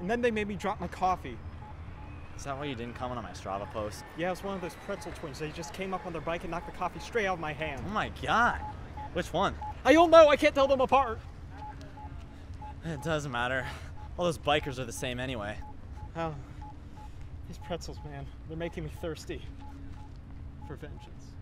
and then they made me drop my coffee. Is that why you didn't comment on my Strava post? Yeah, it was one of those pretzel twins. They just came up on their bike and knocked the coffee straight out of my hand. Oh my god. Which one? I don't know. I can't tell them apart. It doesn't matter. All those bikers are the same anyway. Oh, these pretzels, man. They're making me thirsty for vengeance.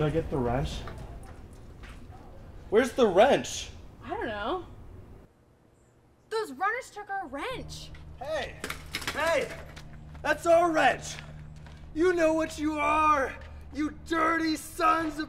Did I get the wrench? Where's the wrench? I don't know. Those runners took our wrench. Hey! Hey! That's our wrench! You know what you are! You dirty sons of.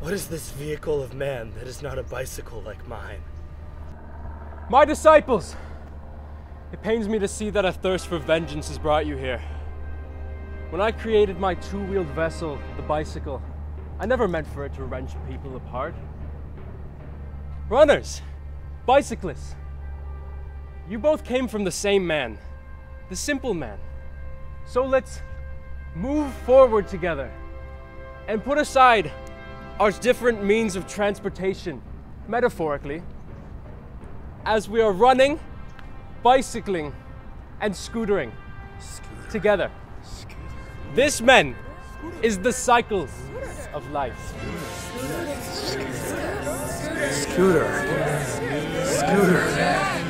What is this vehicle of man that is not a bicycle like mine? My disciples! It pains me to see that a thirst for vengeance has brought you here. When I created my two wheeled vessel, the bicycle, I never meant for it to wrench people apart. Runners, bicyclists, you both came from the same man, the simple man. So let's move forward together and put aside our different means of transportation, metaphorically, as we are running, bicycling, and scootering together. This, men, is the cycles of life. Scooter. Scooter.